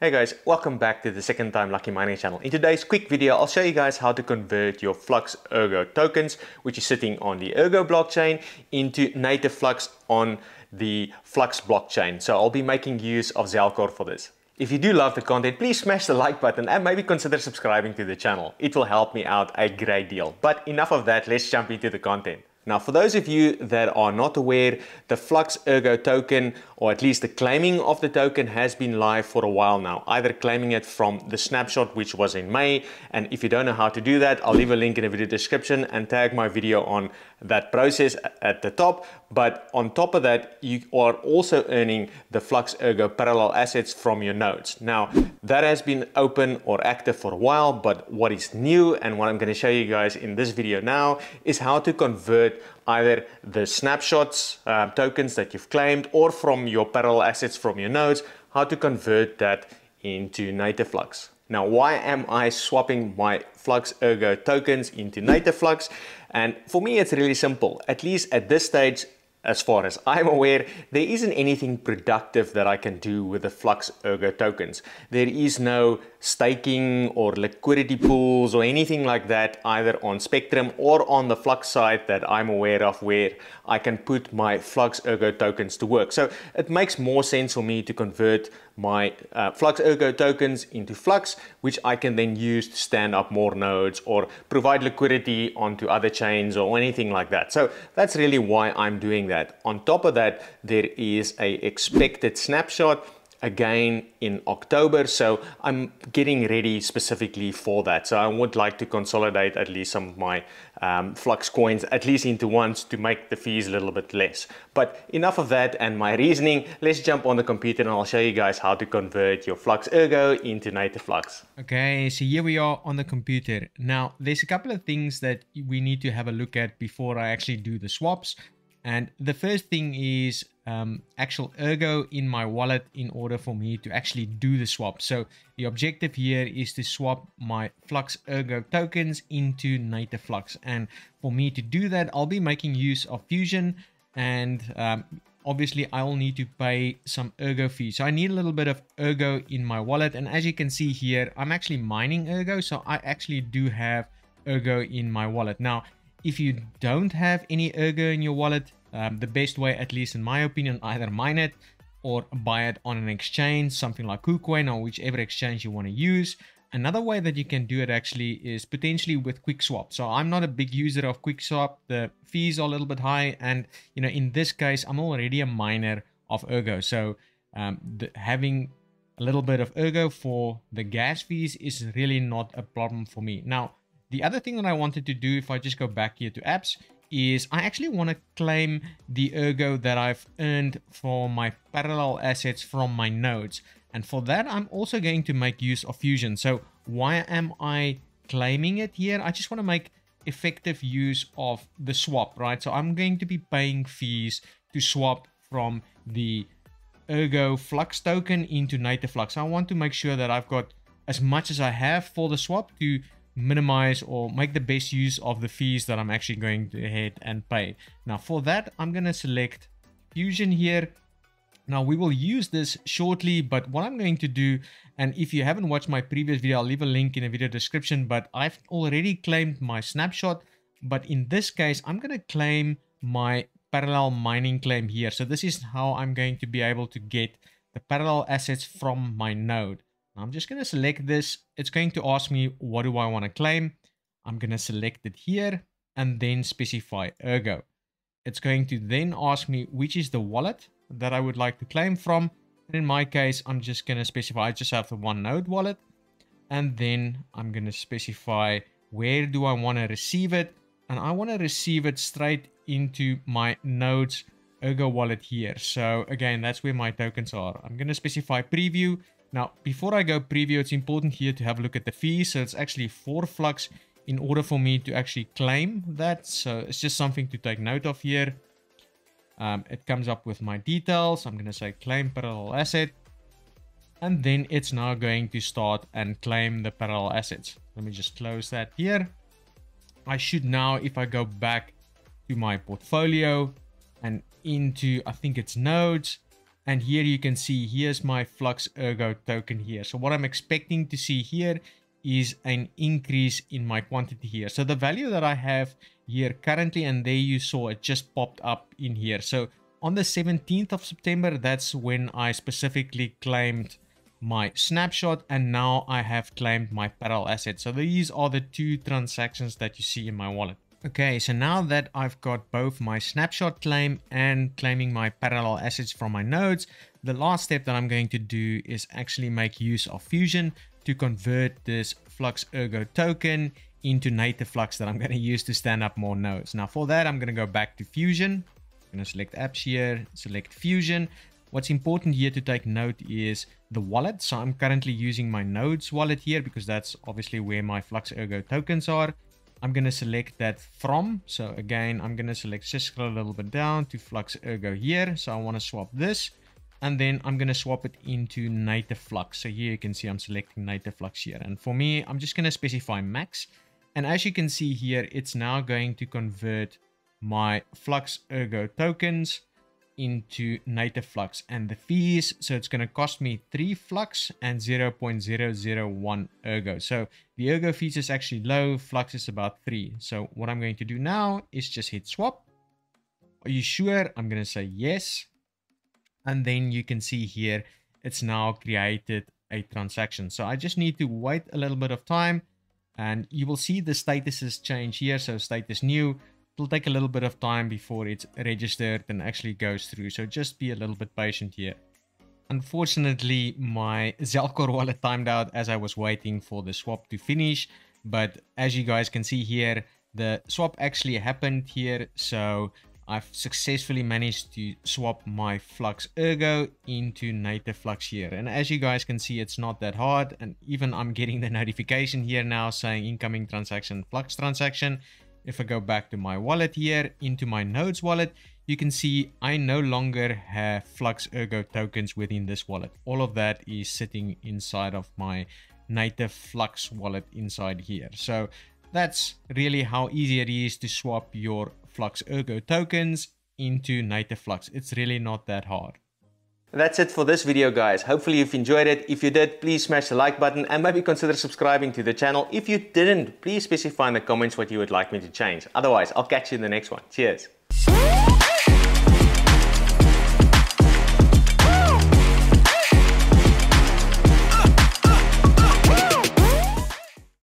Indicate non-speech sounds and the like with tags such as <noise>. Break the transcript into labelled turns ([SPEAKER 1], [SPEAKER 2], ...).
[SPEAKER 1] Hey guys, welcome back to the second time Lucky Mining channel. In today's quick video, I'll show you guys how to convert your Flux Ergo tokens, which is sitting on the Ergo blockchain, into native Flux on the Flux blockchain. So I'll be making use of Zelcore for this. If you do love the content, please smash the like button and maybe consider subscribing to the channel. It will help me out a great deal. But enough of that, let's jump into the content. Now, for those of you that are not aware, the Flux Ergo token, or at least the claiming of the token has been live for a while now, either claiming it from the snapshot, which was in May. And if you don't know how to do that, I'll leave a link in the video description and tag my video on that process at the top. But on top of that, you are also earning the Flux Ergo parallel assets from your nodes. Now, that has been open or active for a while, but what is new and what I'm going to show you guys in this video now is how to convert either the snapshots uh, tokens that you've claimed or from your parallel assets from your nodes, how to convert that into native Flux. Now, why am I swapping my Flux Ergo tokens into native Flux? And for me, it's really simple. At least at this stage, as far as I'm aware, there isn't anything productive that I can do with the Flux Ergo tokens. There is no staking or liquidity pools or anything like that either on Spectrum or on the Flux side that I'm aware of where I can put my Flux Ergo tokens to work. So it makes more sense for me to convert my uh, Flux Ergo tokens into Flux, which I can then use to stand up more nodes or provide liquidity onto other chains or anything like that. So that's really why I'm doing that. On top of that, there is a expected snapshot again in October. So I'm getting ready specifically for that. So I would like to consolidate at least some of my um, Flux coins at least into ones to make the fees a little bit less. But enough of that and my reasoning. Let's jump on the computer and I'll show you guys how to convert your Flux Ergo into native Flux.
[SPEAKER 2] Okay, so here we are on the computer. Now, there's a couple of things that we need to have a look at before I actually do the swaps. And the first thing is um, actual ergo in my wallet in order for me to actually do the swap. So the objective here is to swap my Flux Ergo tokens into native Flux. And for me to do that, I'll be making use of Fusion and um, obviously I'll need to pay some Ergo fees. So I need a little bit of Ergo in my wallet. And as you can see here, I'm actually mining Ergo. So I actually do have Ergo in my wallet. Now, if you don't have any Ergo in your wallet, um, the best way, at least in my opinion, either mine it or buy it on an exchange, something like KuCoin or whichever exchange you want to use. Another way that you can do it actually is potentially with QuickSwap. So I'm not a big user of QuickSwap. The fees are a little bit high. And, you know, in this case, I'm already a miner of Ergo. So um, the, having a little bit of Ergo for the gas fees is really not a problem for me. Now, the other thing that I wanted to do, if I just go back here to apps, is I actually want to claim the ergo that I've earned for my parallel assets from my nodes. And for that, I'm also going to make use of Fusion. So why am I claiming it here? I just want to make effective use of the swap, right? So I'm going to be paying fees to swap from the Ergo Flux token into Native Flux. I want to make sure that I've got as much as I have for the swap to minimize or make the best use of the fees that I'm actually going to ahead and pay. Now for that, I'm going to select Fusion here. Now we will use this shortly, but what I'm going to do, and if you haven't watched my previous video, I'll leave a link in the video description, but I've already claimed my snapshot. But in this case, I'm going to claim my parallel mining claim here. So this is how I'm going to be able to get the parallel assets from my node. I'm just going to select this. It's going to ask me, what do I want to claim? I'm going to select it here and then specify Ergo. It's going to then ask me which is the wallet that I would like to claim from. And in my case, I'm just going to specify, I just have the one node wallet. And then I'm going to specify where do I want to receive it. And I want to receive it straight into my nodes Ergo wallet here. So again, that's where my tokens are. I'm going to specify preview now, before I go preview, it's important here to have a look at the fees. So it's actually four flux in order for me to actually claim that. So it's just something to take note of here. Um, it comes up with my details. I'm going to say claim parallel asset. And then it's now going to start and claim the parallel assets. Let me just close that here. I should now, if I go back to my portfolio and into, I think it's nodes, And here you can see, here's my Flux Ergo token here. So what I'm expecting to see here is an increase in my quantity here. So the value that I have here currently, and there you saw it just popped up in here. So on the 17th of September, that's when I specifically claimed my snapshot and now I have claimed my parallel asset. So these are the two transactions that you see in my wallet. Okay, so now that I've got both my snapshot claim and claiming my parallel assets from my nodes, the last step that I'm going to do is actually make use of Fusion to convert this Flux Ergo token into native Flux that I'm <laughs> going to use to stand up more nodes. Now for that, I'm going to go back to Fusion. I'm going to select apps here, select Fusion. What's important here to take note is the wallet. So I'm currently using my nodes wallet here because that's obviously where my Flux Ergo tokens are. I'm going to select that from. So again, I'm going to select, scroll a little bit down to Flux Ergo here. So I want to swap this. And then I'm going to swap it into native Flux. So here you can see I'm selecting native Flux here. And for me, I'm just going to specify max. And as you can see here, it's now going to convert my Flux Ergo tokens into native flux. And the fees so it's going to cost me 3 flux and 0.001 ergo. So the ergo fees is actually low flux is about 3 so what i'm going to do now is just hit swap. Are you sure? I'm going to say yes. And then you can see here it's now created a transaction. So i just need to wait a little bit of time and you will see the statuses change here. So status new it'll take a little bit of time before it's registered and actually goes through. So just be a little bit patient here. Unfortunately, my <laughs> Zelcore wallet timed out as I was waiting for the swap to finish. But as you guys can see here, the swap actually happened here. So I've successfully managed to swap my Flux Ergo into native Flux here. And as you guys can see, it's not that hard. And even I'm getting the <laughs> notification here now saying incoming transaction, Flux transaction. If I go back to my wallet here, into my nodes wallet, you can see I no longer have Flux Ergo tokens within this wallet. All of that is sitting inside of my native Flux wallet inside here. So that's really how easy it is to swap your Flux Ergo tokens into native Flux. It's really not that hard.
[SPEAKER 1] That's it for this video guys. Hopefully you've enjoyed it. If you did, please smash the like button and maybe consider subscribing to the channel. If you didn't, please specify in the comments what you would like me to change. Otherwise, I'll catch you in the next one. Cheers.